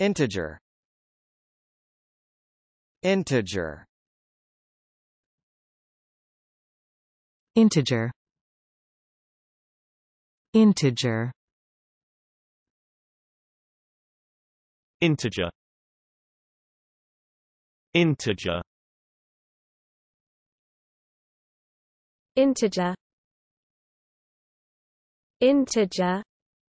Integer. Integer. Integer. Integer. Integer. Integer. Integer. Integer.